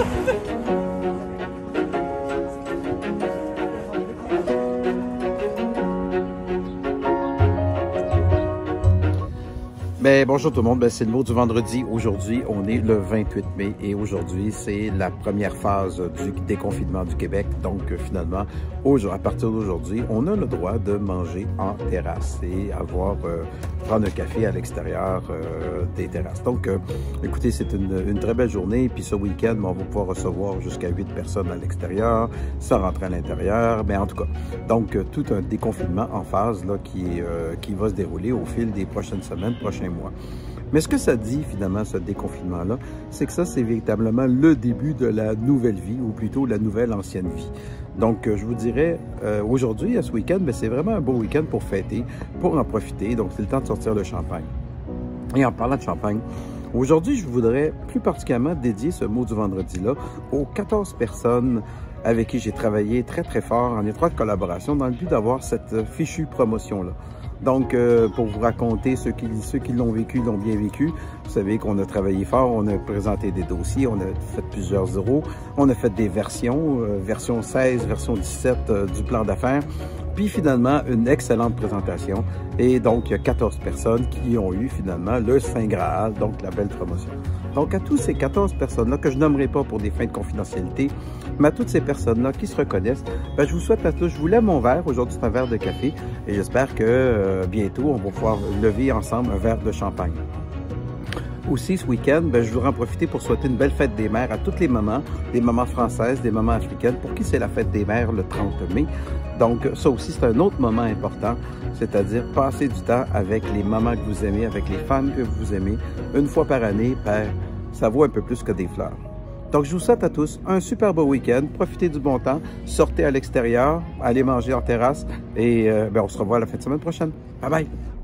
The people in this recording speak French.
안 돼. Ben, bonjour tout le monde, ben, c'est le mot du vendredi. Aujourd'hui, on est le 28 mai et aujourd'hui, c'est la première phase du déconfinement du Québec. Donc, euh, finalement, à partir d'aujourd'hui, on a le droit de manger en terrasse et avoir, euh, prendre un café à l'extérieur euh, des terrasses. Donc, écoutez, c'est une, très belle journée. Puis ce week-end, on va pouvoir recevoir jusqu'à 8 personnes à l'extérieur, sans rentrer à l'intérieur. Mais en tout cas, donc, tout un déconfinement en phase là, qui, qui va se dérouler au fil des prochaines semaines, prochaines Mais ce que ça dit finalement, ce déconfinement-là, c'est que ça, c'est véritablement le début de la nouvelle vie, ou plutôt la nouvelle ancienne vie. Donc, euh, je vous dirais, euh, aujourd'hui, à ce week-end, ben, c'est vraiment un beau week-end pour fêter, pour en profiter. Donc, c'est le temps de sortir le champagne. Et en parlant de champagne, aujourd'hui, je voudrais plus particulièrement dédier ce mot du vendredi-là aux 14 personnes avec qui j'ai travaillé très, très fort en étroite collaboration dans le but d'avoir cette fichue promotion-là. Donc, euh, pour vous raconter, ceux qui ceux qui l'ont vécu l'ont bien vécu. Vous savez qu'on a travaillé fort, on a présenté des dossiers, on a fait plusieurs euros, on a fait des versions, euh, version 16, version 17 euh, du plan d'affaires. Puis finalement, une excellente présentation. Et donc, il y a 14 personnes qui ont eu finalement le Saint Graal, donc la belle promotion. Donc, à tous ces 14 personnes-là, que je nommerai pas pour des fins de confidentialité, mais à toutes ces personnes-là qui se reconnaissent, ben, je vous souhaite à tous, je vous lève mon verre. Aujourd'hui, c'est un verre de café et j'espère que euh, bientôt, on va pouvoir lever ensemble un verre de champagne. Aussi, ce week-end, ben, je voudrais en profiter pour souhaiter une belle fête des mères à toutes les mamans, des mamans françaises, des mamans africaines, pour qui c'est la fête des mères le 30 mai? Donc, ça aussi, c'est un autre moment important, c'est-à-dire passer du temps avec les mamans que vous aimez, avec les femmes que vous aimez, une fois par année, ben, ça vaut un peu plus que des fleurs. Donc, je vous souhaite à tous un super beau week-end. Profitez du bon temps. Sortez à l'extérieur, allez manger en terrasse et euh, ben, on se revoit la fin de semaine prochaine. Bye bye!